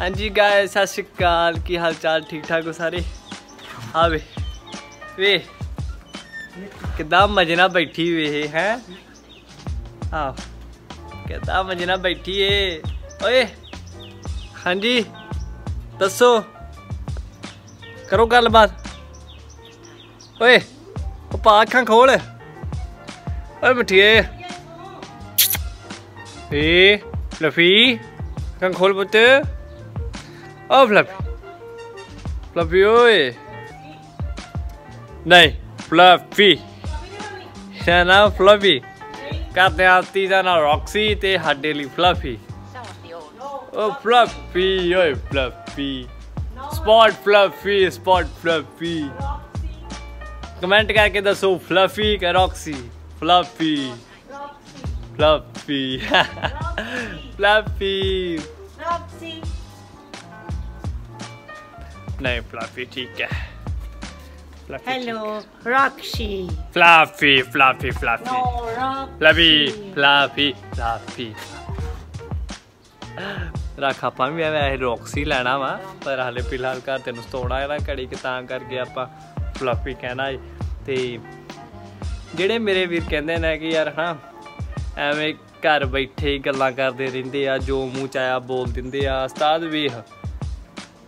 ਹਾਂਜੀ ਗਾਇਸ ਸਤਿ ਸ਼੍ਰੀ ਅਕਾਲ। ਕੀ ਹਾਲ ਚਾਲ ਠੀਕ ਠਾਕ ਹੋ ਸਾਰੇ? ਆ ਵੇ ਵੇ, ਕਿੱਦਾਂ ਮਜੇ ਨਾਲ ਬੈਠੀ ਵੇ ਹੈ? ਆ ਕਿੱਦਾਂ ਮਜੇ ਨਾਲ ਬੈਠੀ ਏ? ਓਏ, ਹਾਂਜੀ, ਦੱਸੋ। ਕਰੋ ਗੱਲਬਾਤ। ਓਏ, ਉਹ ਪਾ ਅੱਖਾਂ ਖੋਲ। ਓਏ, ਮਠੀਏ। ਏ ਫਲਫੀ ਅੱਖਾਂ ਖੋਲ ਪੁੱਤ। ਓ ਫਲਫੀ ਫਲਫੀ ਓਏ ਨਹੀਂ ਫਲਫੀ ਇਹਦਾ ਨਾਮ ਫਲਫੀ ਕਰਦੇ ਆਤੀ ਦਾ ਨਾਮ ਰੌਕਸੀ ਤੇ ਸਾਡੇ ਲਈ ਫਲਫੀ ਓ ਫਲਫੀ ਓਏ fluffy spot fluffy spot fluffy comment ਕਰਕੇ ਦੱਸੋ ਫਲਫੀ ਕਿ ਰੌਕਸੀ ਫਲਫੀ ਫਲਫੀ ਫਲਫੀ ਠੀਕ ਹੈ fluffy Hello, Roxy. Fluffy fluffy fluffy No, Roxy. Fluffy fluffy fluffy ਰੱਖ ਆਪਾਂ ਵੀ ਐਵੇਂ ਰੌਕਸੀ ਲੈਣਾ ਵਾ ਪਰ ਹਾਲੇ ਫਿਲਹਾਲ ਘਰ ਤੈਨੂੰ ਸਤੋੜਾ ਇਹਦਾ ਘੜੀ ਕਿ ਤਾਂ ਕਰਕੇ ਆਪਾਂ ਫਲਫੀ ਕਹਿਣਾ ਏ। ਤੇ ਜਿਹੜੇ ਮੇਰੇ ਵੀਰ ਕਹਿੰਦੇ ਨੇ ਕਿ ਯਾਰ ਹਾਂ ਐਵੇਂ ਘਰ ਬੈਠੇ ਹੀ ਗੱਲਾਂ ਕਰਦੇ ਰਹਿੰਦੇ ਆ ਜੋ ਮੂੰਹ ਚ ਆਇਆ ਬੋਲ ਦਿੰਦੇ ਆ ਉਸਤਾਦ ਵੇਖ।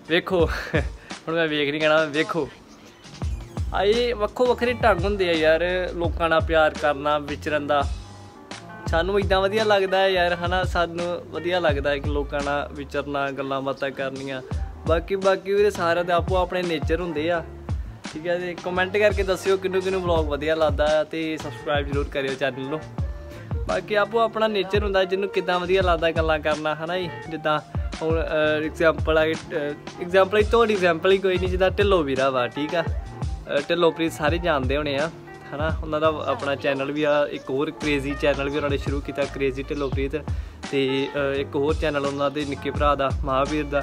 ਵੇਖੋ ਹੁਣ ਮੈਂ ਵੇਖ ਨਹੀਂ ਕਹਿਣਾ, ਵੇਖੋ। ਆਏ ਵੱਖੋ ਵੱਖਰੇ ਢੰਗ ਹੁੰਦੇ ਆ ਯਾਰ, ਲੋਕਾਂ ਨਾਲ ਪਿਆਰ ਕਰਨਾ, ਵਿਚਰਨ ਦਾ। ਸਾਨੂੰ ਇਦਾਂ ਵਧੀਆ ਲੱਗਦਾ ਹੈ ਯਾਰ, ਹਨਾ? ਸਾਨੂੰ ਵਧੀਆ ਲੱਗਦਾ ਹੈ ਕਿ ਲੋਕਾਂ ਨਾਲ ਵਿਚਰਨਾ, ਗੱਲਾਂ ਬਾਤਾਂ ਕਰਨੀਆਂ। ਬਾਕੀ ਬਾਕੀ ਉਹਦੇ ਸਾਰਿਆਂ ਦੇ ਆਪੋ ਆਪਣੇ ਨੇਚਰ ਹੁੰਦੇ ਆ। ਠੀਕ ਹੈ ਜੀ ਕਮੈਂਟ ਕਰਕੇ ਦੱਸਿਓ ਕਿੰਨੂੰ ਕਿੰਨੂੰ ਵਲੌਗ ਵਧੀਆ ਲੱਗਦਾ ਹੈ ਤੇ ਸਬਸਕ੍ਰਾਈਬ ਜ਼ਰੂਰ ਕਰਿਓ ਚੈਨਲ ਨੂੰ। ਬਾਕੀ ਆਪੋ ਆਪਣਾ ਨੇਚਰ ਹੁੰਦਾ, ਜਿਹਨੂੰ ਕਿਦਾਂ ਵਧੀਆ ਲੱਗਦਾ ਗੱਲਾਂ ਕਰਨਾ, ਹਨਾ ਜੀ? ਜਿੱਦਾਂ ਹੁਣ ਐਗਜ਼ਾਮਪਲ ਆ ਐਗਜ਼ਾਮਪਲ ਹੀ ਤੋਂ ਐਗਜ਼ਾਮਪਲ ਹੀ ਕੋਈ ਨਹੀਂ ਜਿੱਦਾਂ ਢਿੱਲੋ ਵੀਰਾ ਵਾ ਠੀਕ ਆ? ਢਿੱਲੋਂ ਪ੍ਰੀਤ ਸਾਰੇ ਜਾਣਦੇ ਹੋਣੇ ਆ ਹਨਾ? ਉਹਨਾਂ ਦਾ ਆਪਣਾ ਚੈਨਲ ਵੀ ਆ ਇੱਕ ਹੋਰ ਕ੍ਰੇਜ਼ੀ ਚੈਨਲ ਵੀ ਉਹਨਾਂ ਨੇ ਸ਼ੁਰੂ ਕੀਤਾ ਕ੍ਰੇਜ਼ੀ ਢਿੱਲੋਂ ਪ੍ਰੀਤ। ਤੇ ਇੱਕ ਹੋਰ ਚੈਨਲ ਉਹਨਾਂ ਦੇ ਨਿੱਕੇ ਭਰਾ ਦਾ ਮਹਾਵੀਰ ਦਾ।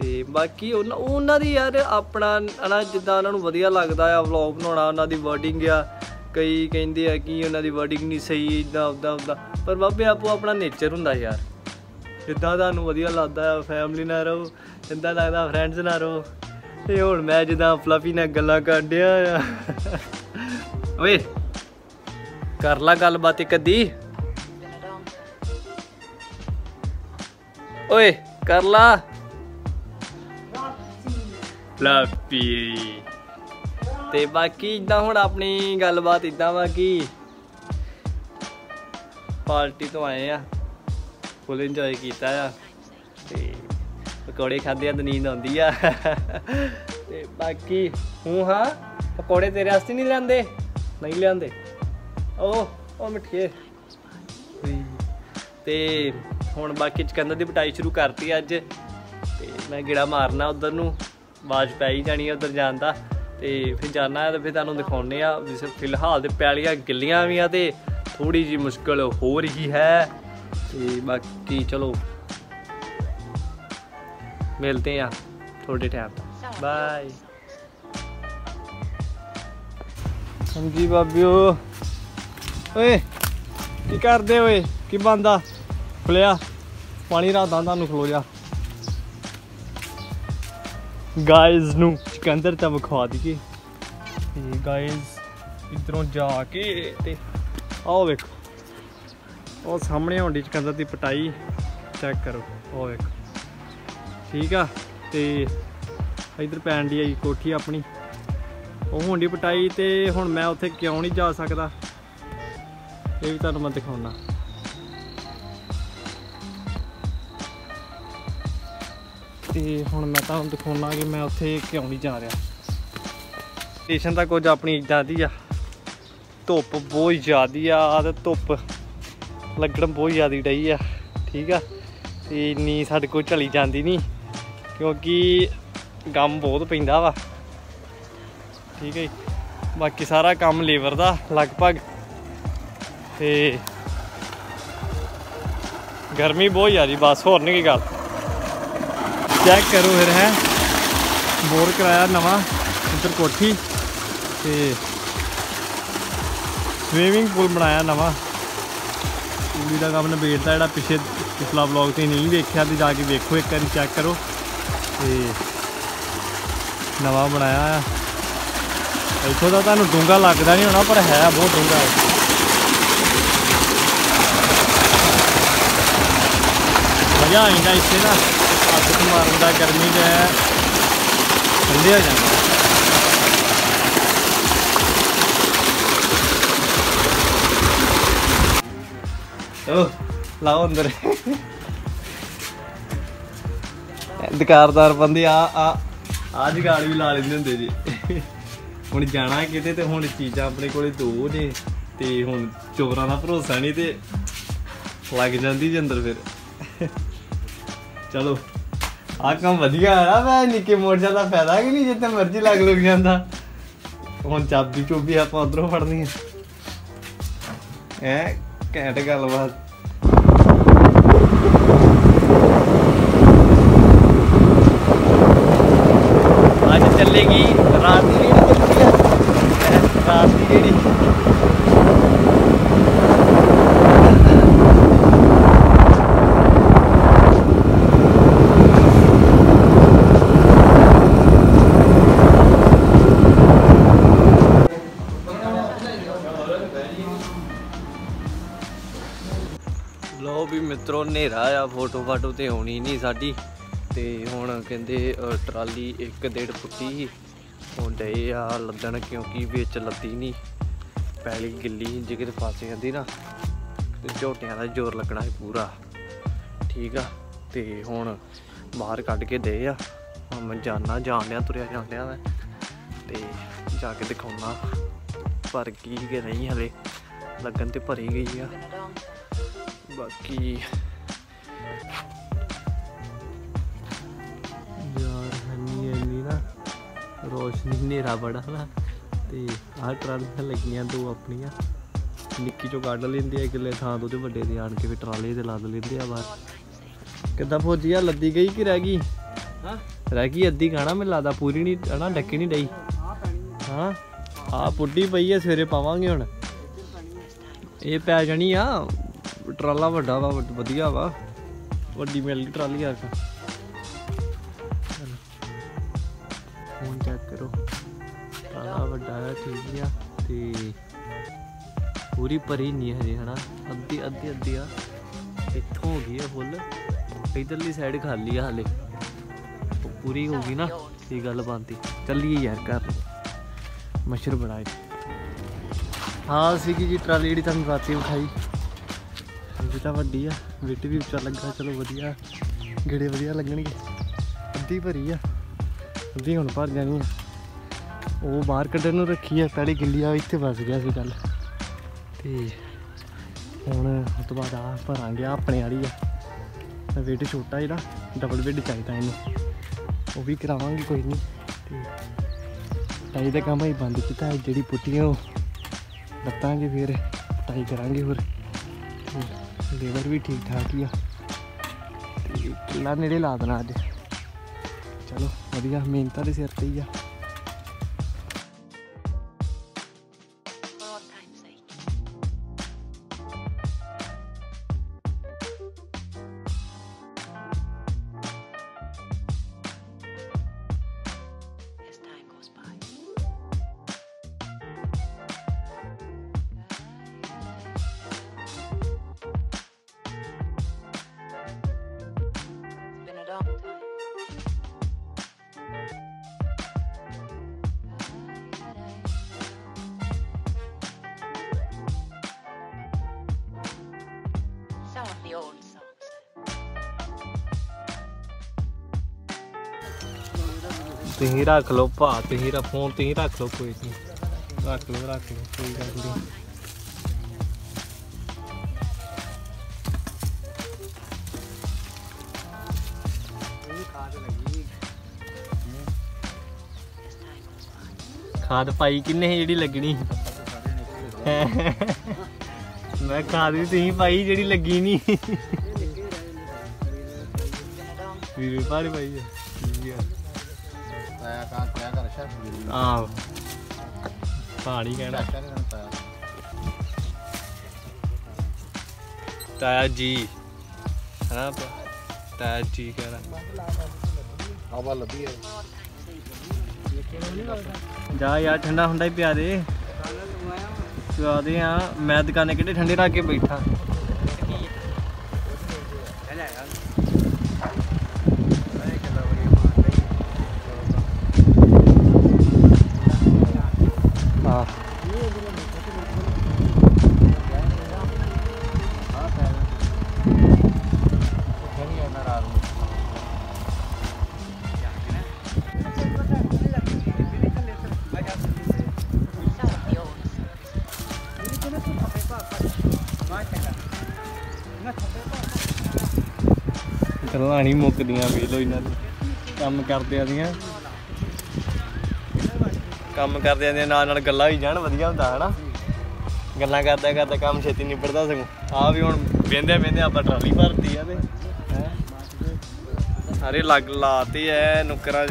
ਤੇ ਬਾਕੀ ਉਹਨਾਂ ਉਹਨਾਂ ਦੀ ਯਾਰ ਆਪਣਾ ਹਨਾ ਜਿੱਦਾਂ ਉਹਨਾਂ ਨੂੰ ਵਧੀਆ ਲੱਗਦਾ ਆ ਵਲੌਗ ਬਣਾਉਣਾ ਉਹਨਾਂ ਦੀ ਵਰਡਿੰਗ ਆ ਕਈ ਕਹਿੰਦੇ ਆ ਕਿ ਉਹਨਾਂ ਦੀ ਵਰਡਿੰਗ ਨਹੀਂ ਸਹੀ ਇਦਾਂ ਉਦਾਂ ਉਦਾਂ ਪਰ ਬਾਬੇ ਆਪੋ ਆਪਣਾ ਨੇਚਰ ਹੁੰਦਾ ਯਾਰ। ਜਿੱਦਾਂ ਤੁਹਾਨੂੰ ਵਧੀਆ ਲੱਗਦਾ ਆ ਫੈਮਿਲੀ ਨਾਲ ਰਹੋ, ਜਿੱਦਾਂ ਲੱਗਦਾ ਫਰੈਂਡਸ ਨਾਲ ਰਹੋ। ਤੇ ਹੁਣ ਮੈਂ ਜਿੱਦਾਂ ਫਲਫੀ ਨਾਲ ਗੱਲਾਂ ਕਰਦਿਆ ਆ। ਓਏ, ਕਰ ਲਾ ਗੱਲਬਾਤ ਇੱਕ ਅੱਧੀ। ਓਏ, ਕਰ ਲਾ। ਫਲਫੀ ਤੇ ਬਾਕੀ ਇਦਾਂ ਹੁਣ ਆਪਣੀ ਗੱਲਬਾਤ ਇਦਾਂ ਵਾ ਕਿ ਪਾਰਟੀ ਤੋਂ ਆਏ ਆ। ਫੁੱਲ ਇੰਜੋਏ ਕੀਤਾ ਆ। ਤੇ ਪਕੌੜੇ ਖਾਦੇ ਆ ਤਾਂ ਨੀਂਦ ਆਉਂਦੀ ਆ। ਤੇ ਬਾਕੀ ਹੂੰ ਹਾਂ, ਪਕੌੜੇ ਤੇਰੇ ਵਾਸਤੇ ਨਹੀਂ ਲਿਆਂਦੇ? ਨਹੀਂ ਲਿਆਂਦੇ। ਓ ਓ ਮਿੱਠੀਏ। ਤੇ ਹੁਣ ਬਾਕੀ ਚਕੰਦਰ ਦੀ ਪਟਾਈ ਸ਼ੁਰੂ ਕਰਤੀ ਅੱਜ। ਤੇ ਮੈਂ ਗਿੜਾ ਮਾਰਨਾ ਉਧਰ ਨੂੰ। ਆਵਾਜ਼ ਪੈ ਹੀ ਜਾਣੀ ਉਧਰ ਜਾਣ ਦਾ। ਤੇ ਫਿਰ ਜਾਣਾ ਹੈ ਤੇ ਫਿਰ ਤੁਹਾਨੂੰ ਦਿਖਾਉਣੇ ਆ ਵੀ ਫਿਲਹਾਲ ਤੇ ਪੈਲੀਆਂ ਗਿੱਲੀਆਂ ਵੀ ਆ ਤੇ ਥੋੜੀ ਜੀ ਮੁਸ਼ਕਲ ਹੋ ਰਹੀ ਹੈ। ਤੇ ਬਾਕੀ ਚਲੋ। ਮਿਲਦੇ ਆ ਥੋੜੇ ਟਾਈਮ ਤੱਕ ਬਾਏ ਹਾਂਜੀ ਬਾਬਿਓ। ਓਏ, ਕੀ ਕਰਦੇ ਓਏ? ਕੀ ਬੰਦਾ ਖੁੱਲਿਆ ਪਾਣੀ ਰਾਤਾਂ ਤੁਹਾਨੂੰ ਖਲੋ ਜਾ। ਗਾਇਜ਼ ਨੂੰ ਚਿਕੰਦਰ ਤਾਂ ਵਿਖਾ ਦਈਏ। ਤੇ ਗਾਇਜ਼ ਇਧਰੋਂ ਜਾ ਕੇ ਤੇ ਆਓ ਵੇਖੋ। ਉਹ ਸਾਹਮਣੇ ਹੁੰਦੀ ਚਿਕੰਦਰ ਦੀ ਪਟਾਈ ਚੈੱਕ ਕਰੋ। ਉਹ ਵੇਖੋ। ਠੀਕ ਆ, ਤੇ ਇਧਰ ਪੈਣ ਦੀ ਆਈ ਕੋਠੀ ਆਪਣੀ। ਉਹ ਹੁੰਦੀ ਪਟਾਈ ਤੇ ਹੁਣ ਮੈਂ ਉੱਥੇ ਕਿਉਂ ਨਹੀਂ ਜਾ ਸਕਦਾ? ਇਹ ਵੀ ਤੁਹਾਨੂੰ ਮੈਂ ਦਿਖਾਉਣਾ। ਤੇ ਹੁਣ ਮੈਂ ਤੁਹਾਨੂੰ ਦਿਖਾਉਣਾ ਕਿ ਮੈਂ ਉੱਥੇ ਕਿਉਂ ਨਹੀਂ ਜਾ ਰਿਹਾ। ਸਟੇਸ਼ਨ ਤਾਂ ਕੁਝ ਆਪਣੀ ਇਦਾਂ ਦੀ ਆ। ਧੁੱਪ ਬਹੁਤ ਜ਼ਿਆਦੀ ਆ ਤੇ ਧੁੱਪ ਲੱਗਣ ਬਹੁਤ ਜ਼ਿਆਦੀ ਡਈ ਆ, ਠੀਕ ਆ? ਤੇ ਇੰਨੀ ਸਾਡੇ ਕੋਲ ਚਲੀ ਜਾਂਦੀ ਨਹੀਂ, ਕਿਉਂਕਿ ਗਮ ਬਹੁਤ ਪੈਂਦਾ ਵਾ। ਠੀਕ ਹੈ ਜੀ? ਬਾਕੀ ਸਾਰਾ ਕੰਮ ਲੇਬਰ ਦਾ ਲਗਭਗ। ਤੇ ਗਰਮੀ ਬਹੁਤ ਜ਼ਿਆਦੀ, ਬਸ ਹੋਰ ਨਹੀਂ ਕੀ ਗੱਲ। ਚੈੱਕ ਕਰੋ ਫਿਰ, ਹੈ? ਬੋਰ ਕਰਾਇਆ ਨਵਾਂ, ਇੱਧਰ ਕੋਠੀ। ਤੇ ਸਵੀਮਿੰਗ ਪੂਲ ਬਣਾਇਆ ਨਵਾਂ। ਪੂਰੀ ਦਾ ਕੰਮ ਨਿਬੇੜਤਾ ਜਿਹੜਾ ਪਿੱਛੇ ਪਿਛਲਾ ਵਲੌਗ ਤੇ ਨਹੀਂ ਵੇਖਿਆ ਤੇ ਜਾ ਕੇ ਵੇਖੋ, ਇੱਕ ਵਾਰੀ ਚੈੱਕ ਕਰੋ। ਤੇ ਨਵਾਂ ਬਣਾਇਆ ਆ। ਇੱਥੋਂ ਦਾ ਤੁਹਾਨੂੰ ਡੂੰਗਾ ਲੱਗਦਾ ਨਹੀਂ ਹੋਣਾ, ਪਰ ਹੈ ਬਹੁਤ ਡੂੰਗਾ ਹੈ ਮਜ਼ਾ ਆ ਇੱਥੇ ਨਾ। ਹੱਥ ਚ ਮਾਰਨ ਦਾ, ਗਰਮੀ ਚ ਹੈ ਠੰਡੇ ਹੋ ਜਾਂਦਾ ਓ ਲਾਓ ਅੰਦਰ। ਦੁਕਾਨਦਾਰ ਬੰਦੇ ਆ ਆ ਆ ਜਗਾੜ ਵੀ ਲਾ ਲੈਂਦੇ ਹੁੰਦੇ ਜੀ। ਹੁਣ ਜਾਣਾ ਕਿਤੇ ਤੇ ਹੁਣ ਚੀਜ਼ਾਂ ਆਪਣੇ ਕੋਲੇ ਦੋ ਨੇ ਤੇ ਹੁਣ ਚੋਰਾਂ ਦਾ ਭਰੋਸਾ ਨਹੀਂ ਤੇ ਲੱਗ ਜਾਂਦੀ ਜੀ ਅੰਦਰ ਫਿਰ। ਚਲੋ ਆ ਕੰਮ ਵਧੀਆ ਆ ਮੈਂ ਨਿੱਕੇ ਮੋਰਚਾ ਦਾ ਫਾਇਦਾ ਕਿ ਨਹੀਂ, ਜਿੱਥੇ ਮਰਜ਼ੀ ਲੱਗ ਲੁਕ ਜਾਂਦਾ। ਹੁਣ ਚਾਬੀ ਚੋਬੀ ਆਪਾਂ ਉਧਰੋਂ ਫੜਨੀ ਹੈ? ਐ ਘੈਂਟ ਗੱਲਬਾਤ। ਅੱਜ ਚੱਲੇਗੀ ਰਾਤ ਦੀ ਰੇੜੀ ਚੱਲਦੀ ਆ ਰਾਤ ਦੀ ਰੇੜੀ ਲਓ ਵੀ ਮਿੱਤਰੋ, ਹਨੇਰਾ ਆ, ਫੋਟੋ ਫਾਟੋ ਤੇ ਹੋਣੀ ਨਹੀਂ ਸਾਡੀ। ਤੇ ਹੁਣ ਕਹਿੰਦੇ ਟਰਾਲੀ ਇੱਕ ਡੇਢ ਫੁੱਟੀ ਸੀ। ਹੁਣ ਡਏ ਆ ਲੱਦਣ ਕਿਉਂਕਿ ਵਿੱਚ ਲੱਦੀ ਨਹੀਂ। ਪੈਲੀ ਗਿੱਲੀ ਜੇ ਫਸੇ ਜਾਂਦੀ ਨਾ। ਤੇ ਝੋਟਿਆਂ ਦਾ ਜ਼ੋਰ ਲੱਗਣਾ ਹੈ ਪੂਰਾ। ਠੀਕ ਆ। ਤੇ ਹੁਣ ਬਾਹਰ ਕੱਢ ਕੇ ਦੇ ਆ। ਹੁਣ ਮੈਂ ਜਾਣਾ ਜਾਣ ਤੁਰਿਆ ਜਾਣ ਮੈਂ। ਤੇ ਜਾ ਕੇ ਦਿਖਾਉਣਾ ਪਰ ਕੀ ਕਿ ਨਹੀਂ ਹਲੇ। ਲੱਗਣ ਤੇ ਭਰੀ ਗਈ ਆ। ਬਾਕੀ ਯਾਰ ਹਨੀ ਇੰਨੀ ਨਾ ਰੋਸ਼ਨੀ ਹਨੇਰਾ ਬੜਾ ਨਾ ਤੇ ਆਹ ਟਰਾਲੀਆਂ ਲੱਗੀਆਂ ਦੋ ਆਪਣੀਆਂ। ਨਿੱਕੀ ਚੋਂ ਕੱਢ ਲੈਂਦੇ ਆ ਇਕੱਲੇ ਥਾਂ ਤੋਂ ਤੇ ਵੱਡੇ ਦੇ ਆਣ ਕੇ ਫਿਰ ਟਰਾਲੇ ਤੇ ਲੱਦ ਲੈਂਦੇ ਆ ਬਾਹਰ। ਕਿੱਦਾਂ ਫੌਜੀਆ ਲੱਦੀ ਗਈ ਕਿ ਰਹਿ ਗਈ? ਹਾਂ। ਰਹਿ ਗਈ ਅੱਧੀ ਖਾਣਾ ਮੈਨੂੰ ਲੱਗਦਾ ਪੂਰੀ ਨਹੀਂ ਹਨਾ ਡੱਕੀ ਨਹੀਂ ਡਈ? ਹਾਂ ਆ ਪੁੱਡੀ ਪਈ ਆ ਸਵੇਰੇ ਪਾਵਾਂਗੇ ਹੁਣ। ਇਹ ਪੈ ਜਾਣੀ ਆ। ਟਰਾਲਾ ਵੱਡਾ ਵਾ ਵੱਡ- ਵਧੀਆ ਵਾ। ਵੱਡੀ ਮਿਲ ਗਈ ਟਰਾਲੀ ਆ ਕੇ। ਹੁਣ ਚੈੱਕ ਕਰੋ। ਟਰਾਲਾ ਵੱਡਾ ਆ, ਠੀਕ ਆ, ਤੇ ਪੂਰੀ ਭਰੀ ਨਹੀਂ ਹੈ ਹਜੇ, ਹਨਾ? ਅੱਧੀ ਅੱਧੀ ਅੱਧੀ ਆ। ਇੱਥੋਂ ਹੋ ਗਈ ਆ ਫੁੱਲ। ਇਧਰਲੀ ਸਾਈਡ ਖਾਲੀ ਆ ਹਲੇ। ਉਹ ਪੂਰੀ ਹੋ ਗਈ ਨਾ, ਇਹ ਗੱਲ ਬੰਦੀ ਚੱਲੀਏ ਯਾਰ ਘਰ। ਨੂੰ ਮਸ਼ਰ ਬਣਾਏ ਹਾਂ, ਸੀਗੀ ਜੀ, ਟਰਾਲੀ ਜਿਹੜੀ ਤੁਹਾਨੂੰ ਰਾਤੀ ਵਿਖਾਈ। ਵੀ ਤਾਂ ਵੱਡੀ ਆ, ਵਿੱਟ ਵੀ ਉੱਚਾ ਲੱਗਾ, ਚਲੋ ਵਧੀਆ। ਗੇੜੇ ਵਧੀਆ ਲੱਗਣਗੇ। ਅੱਧੀ ਭਰੀ ਆ, ਅੱਧੀ ਹੁਣ ਭਰ ਜਾਣੀ ਆ। ਉਹ ਬਾਹਰ ਕੱਢਣ ਨੂੰ ਰੱਖੀ ਆ, ਪਹਿਲੇ ਗਿੱਲੀ ਆ, ਇੱਥੇ ਫਸ ਗਿਆ ਸੀ ਗੱਲ ਤੇ ਹੁਣ ਉਸ ਤੋਂ ਬਾਅਦ ਆ ਭਰਾਂਗੇ ਆਹ ਆਪਣੇ ਵਾਲੀ ਆ। ਵੇਟ ਛੋਟਾ ਜਿਹੜਾ ਡਬਲ ਬੈੱਡ ਚਾਹੀਦਾ ਇਹਨੂੰ। ਉਹ ਵੀ ਕਰਾਵਾਂਗੇ, ਕੋਈ ਨਹੀਂ। ਤੇ ਟਾਈ ਦਾ ਕੰਮ ਹੀ ਬੰਦ ਕੀਤਾ, ਜਿਹੜੀ ਪੁੱਟੀਆਂ ਉਹ। ਲੱਤਾਂਗੇ ਫਿਰ ਟਾਈ ਕਰਾਂਗੇ ਹੋਰ। ਲੇਬਰ ਵੀ ਠੀਕ ਠਾਕ ਹੀ ਆ। ਤੇ ਕਿੱਲਾ ਨੇੜੇ ਲਾ ਦੇਣਾ ਅੱਜ। ਚਲੋ, ਵਧੀਆ, ਮਿਹਨਤਾਂ ਦੇ ਸਿਰ ਤੇ ਹੀ ਆ। ਤੁਸੀਂ ਰੱਖ ਲਓ ਭਾ, ਤੁਸੀਂ ਰਾ ਫੋਨ ਤੁਸੀਂ ਰੱਖ ਲਓ ਕੋਈ ਨਹੀਂ। ਰੱਖ ਲਓ ਰੱਖ ਲਓ, ਕੋਈ ਗੱਲ ਨਹੀਂ। ਖਾਦ ਪਾਈ ਕਿੰਨੇ ਜਿਹੜੀ ਲੱਗਣੀ? ਮੈਂ ਖਾਦ ਵੀ ਤੁਸੀਂ ਪਾਈ ਜਿਹੜੀ ਲੱਗੀ ਨਹੀਂ। ਵੀਰੇ ਪਾੜੀ ਪਾਈ ਹੈ ਆਹ। ਪਾਣੀ ਕਹਿਣਾ। ਤਾਇਆ। ਜੀ। ਤਾਂ ਜੀ ਕਰਾ ਹਵਾ ਲੱਭੀ ਹੈ। ਜਾ ਯਾਰ ਠੰਡਾ ਹੁੰਦਾ ਹੀ ਪਿਆ ਦੇ। ਪਿਆ ਦੇ ਆ। ਮੈਂ ਦੁਕਾਨੇ ਕਿਹੜੇ ਠੰਡੇ ਰੱਖ ਕੇ ਬੈਠਾ। ਗੱਲਾਂ ਨਹੀਂ ਮੁੱਕਦੀਆਂ ਵੇਖ ਲੋ ਇਹਨਾਂ ਦੀ। ਕੰਮ ਕਰਦਿਆਂ ਦੀਆਂ। ਕੰਮ ਕਰਦਿਆਂ ਦੇ ਨਾਲ ਨਾਲ ਗੱਲਾਂ ਵੀ ਜਾਣ ਵਧੀਆ ਹੁੰਦਾ ਹਨਾ? ਗੱਲਾਂ ਕਰਦਾ ਕਰਦਾ ਕੰਮ ਛੇਤੀ ਨਿਬੜਦਾ ਸਗੋਂ। ਆ ਵੀ ਹੁਣ ਵੇਂਦੇ ਵੇਂਦੇ ਆਪਾਂ ਟਰਾਲੀ ਭਰਤੀ ਆ ਤੇ ਹੈਂ। ਸਾਰੇ ਲੱਗ ਲਾਤੇ ਐ ਨੁਕਰਾਂ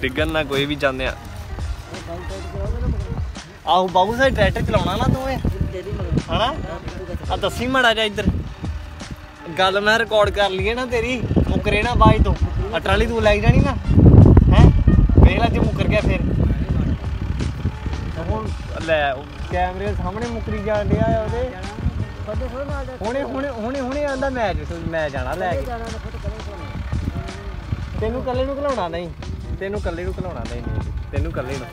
ਡਿੱਗਣ ਨਾ ਕੋਈ ਵੀ ਜਾਂਦੇ ਆ। ਆਹੋ ਬਾਬੂ ਸਾਹਿਬ ਟਰੈਕਟਰ ਚਲਾਉਣਾ ਨਾ ਤੂੰ ਇਹ ਹਨਾ? ਆ ਦੱਸੀ ਮੜਾ ਜਾ ਇੱਧਰ। ਗੱਲ ਮੈਂ ਰਿਕਾਰਡ ਕਰ ਲਈਏ ਨਾ ਤੇਰੀ, ਮੁਕਰੇ ਨਾ ਬਾਈ ਤੋਂ। ਆ ਟਰਾਲੀ ਤੂੰ ਲੈ ਜਾਣੀ ਨਾ? ਹੈ? ਵੇਖ ਲੈ ਜੇ ਮੁਕਰ ਗਿਆ ਫਿਰ। ਹੁਣ ਲੈ ਕੈਮਰੇ ਸਾਹਮਣੇ ਮੁਕਰੀ ਜਾਣ ਡਿਆ ਆ ਉਹਦੇ। ਹੁਣੇ ਹੁਣੇ ਹੁਣੇ ਹੁਣੇ ਆਂਦਾ ਮੈਚ ਮੈਂ ਜਾਣਾ ਲੈ ਕੇ। ਤੈਨੂੰ ਕੱਲੇ ਨੂੰ ਖਿਲਾਉਣਾ ਨਹੀਂ। ਤੈਨੂੰ ਕੱਲੇ ਨੂੰ ਖਿਲਾਉਣਾ ਨਹੀਂ। ਨਹੀਂ ਤੈਨੂੰ ਕੱਲੇ ਨੂੰ।